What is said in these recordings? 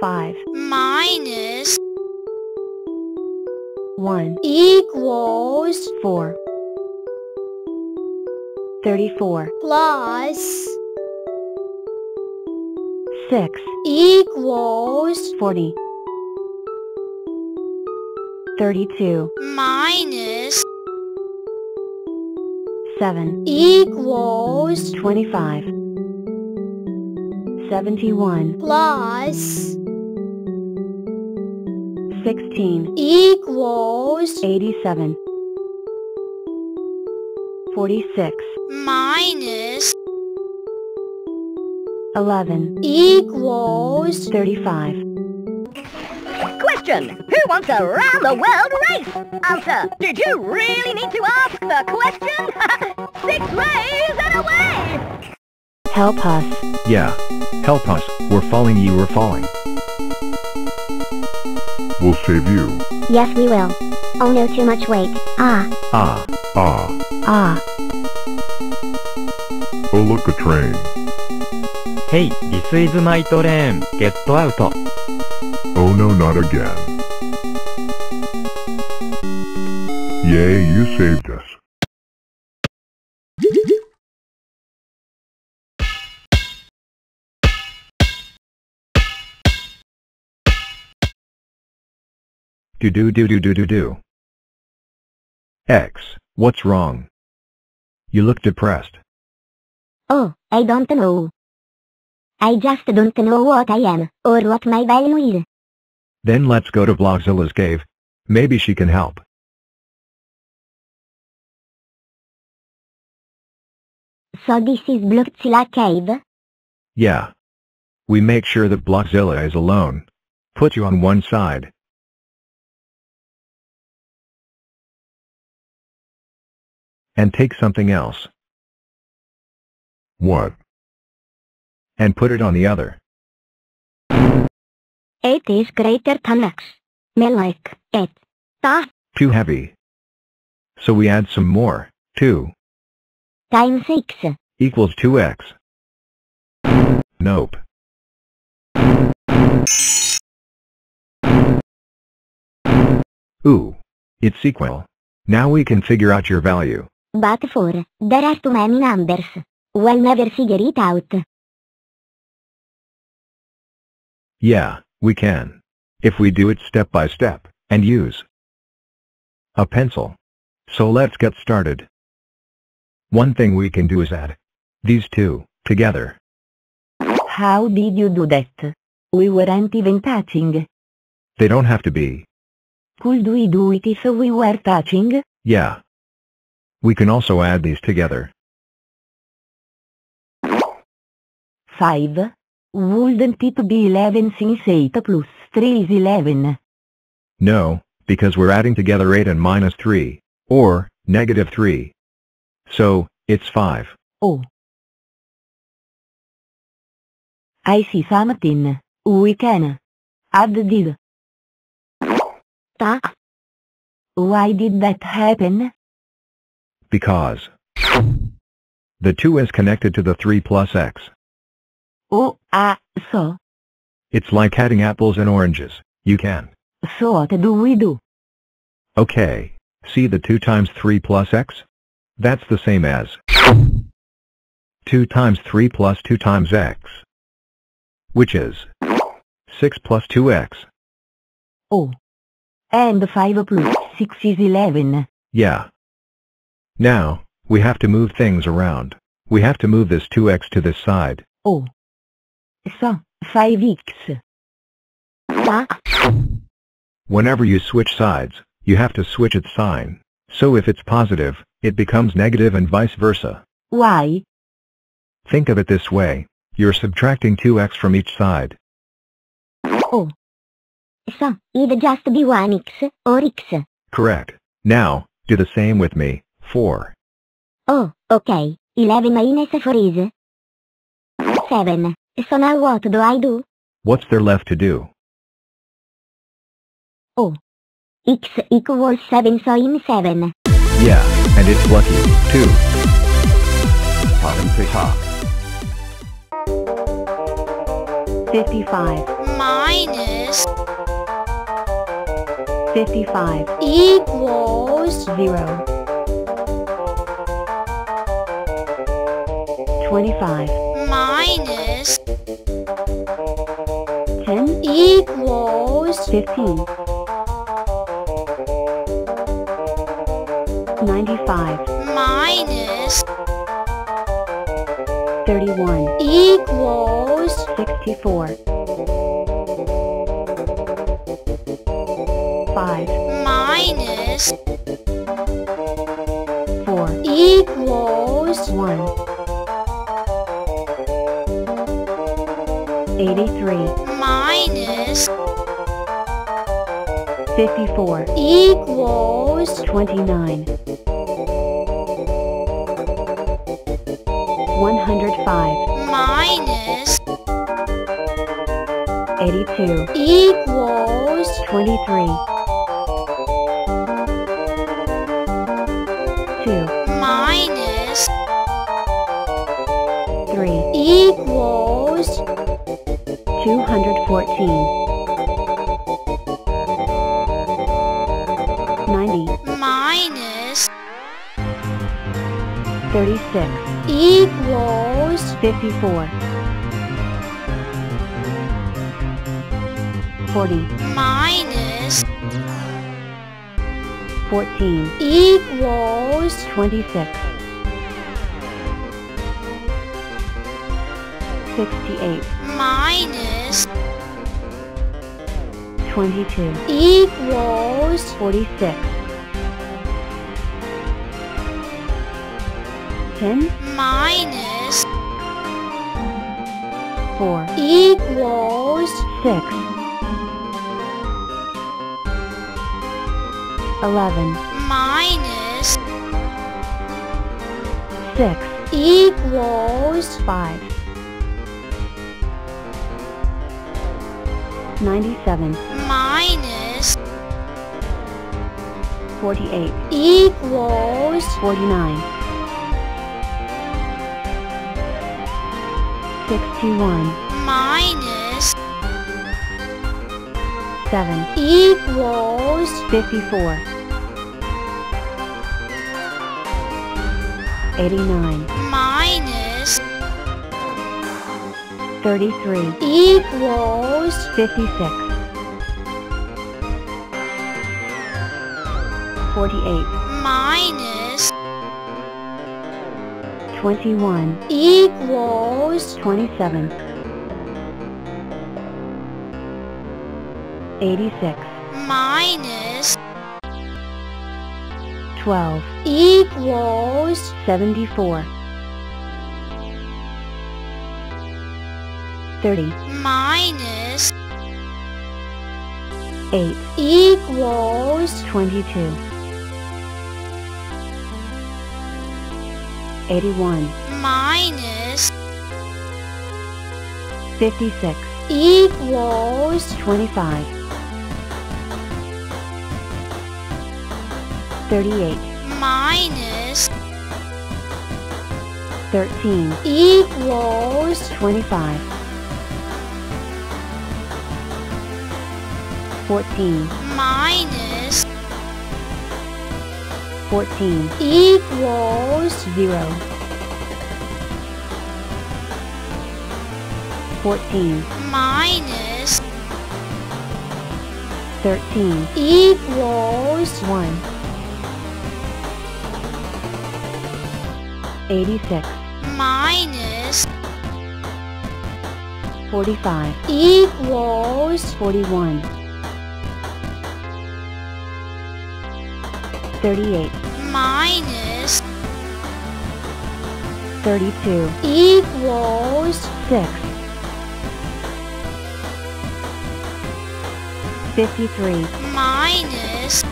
5 minus 1 equals 4 34 plus 6 equals 40 32 minus 7 equals 25 71 plus 16 equals 87 46 minus 11 equals 35 Question. Who wants a round the world race? Answer. Did you really need to ask the question? Six ways and away! Help us. Yeah. Help us. We're falling you we're falling. We'll save you. Yes, we will. Oh no, too much weight. Ah, Ah. Ah. Ah, Oh look, a train. Hey, this is my train. Get out. Oh no, not again. Yay, you saved us. Do do do do do do do. X. What's wrong? You look depressed. oh, I don't know. I just don't know what I am, or what my value is. Then let's go to Blockzilla's cave. Maybe she can help. So this is Blockzilla Cave? Yeah. We make sure that Blockzilla is alone. Put you on one side. And take something else. What? And put it on the other. It is greater than X. Me like it. Ta Too heavy. So we add some more. 2 times X. equals 2x. Nope. Ooh. It's equal. Now we can figure out your value. But for, there are too many numbers. We'll never figure it out. Yeah, we can. If we do it step by step, and use a pencil. So let's get started. One thing we can do is add these two together. how did you do that? We weren't even touching. They don't have to be. Could we do it if we were touching? Yeah. We can also add these together. 5. Wouldn't it be 11 since 8 plus 3 is 11? No, because we're adding together 8 and minus 3, or negative 3. So, it's 5. Oh. I see something. We can. Add did. Ta Why did that happen? Because the 2 is connected to the 3 plus x. Oh, ah, so. It's like adding apples and oranges. You can. So what do we do? Okay, see the 2 times 3 plus x? That's the same as 2 times 3 plus 2 times x, which is 6 plus 2x. Oh. And 5 plus 6 is 11. Yeah. Now, we have to move things around. We have to move this 2x to this side. Oh. So, 5x. ta Whenever you switch sides, you have to switch its sign. So if it's positive, it becomes negative and vice versa. Why? Think of it this way. You're subtracting 2x from each side. Oh. So, it'd just be 1x or x. Correct. Now, do the same with me. 4. Oh, okay. 11 minus 4 is 7. So now what do I do? What's there left to do? Oh. X equals 7 so in 7. Yeah, and it's lucky, too. Fifty-five. minus 55, equals 0. 25, minus 10, equals 15. 95, minus 31, equals 64. 5, minus 4, equals 1. 83, minus 54, equals 29. 105, minus 82, equals 23. 2, minus 3, equals 214. 90, minus 36, equals 54. 40, minus 14, equals 26. 68, minus 22, equals 46. 10, minus 4, equals 6. 11, minus 6, equals 5. 97, minus 48, equals 49. 61, minus 7, equals 54. 89, 33, equals 56. 48, minus 21, equals 27. 86, minus 12, equals 74. 30, minus 8, equals 22. 81, minus 56, equals 25. 38, minus 13, equals 25. 14, minus 14, equals 0. 14, minus 13, equals 1. 86, minus 45, equals 41. 38, minus 32, equals 6. 53, minus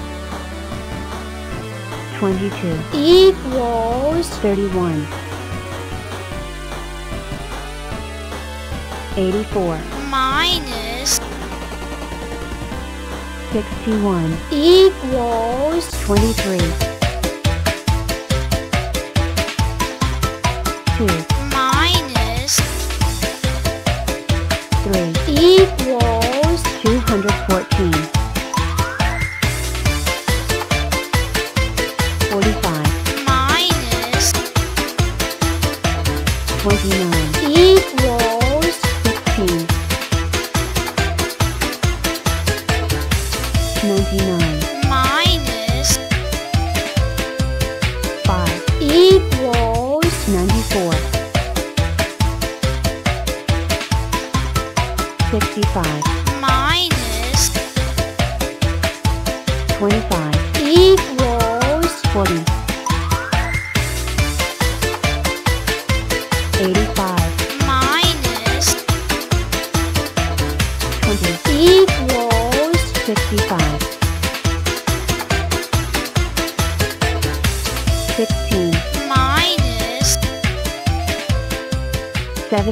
22, equals 31. 84, minus 61, equals 23. 2, minus 3, equals 214 99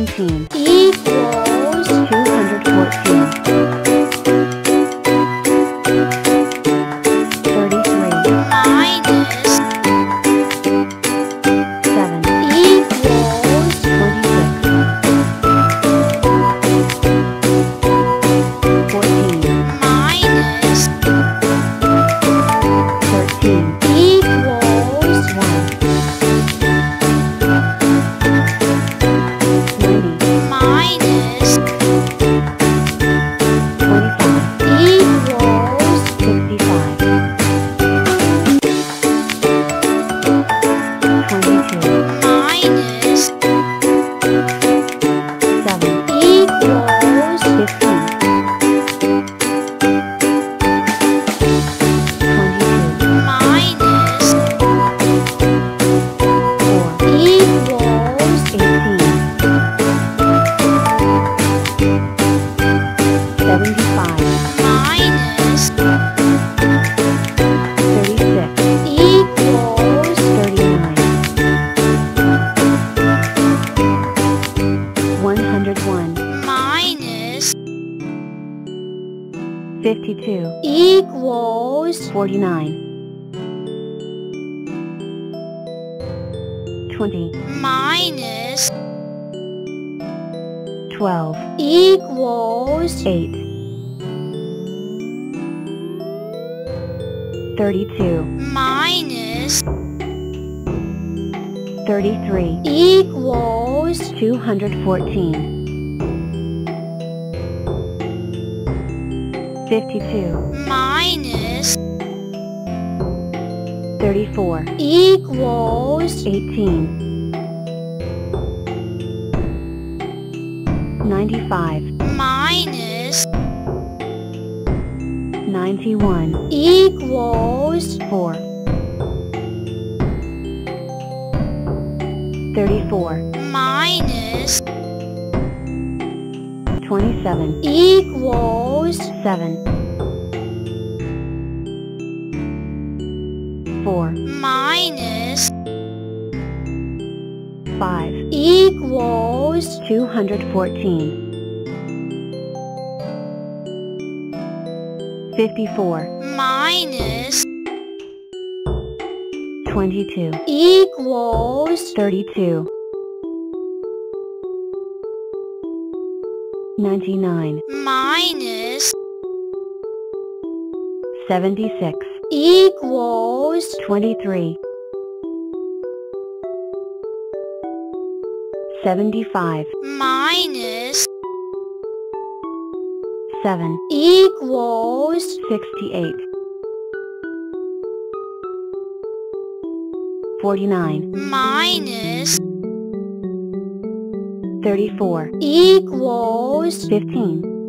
17 49 20 minus 12 equals 8 32 minus 33 equals 214 52 minus 34 equals 18 95 minus 91 equals 4 34 minus 27 equals 7 4 minus 5 equals 214 54 minus 22 equals 32 99 minus 76 equals 23 75 minus 7 equals 68 49 minus 34 equals 15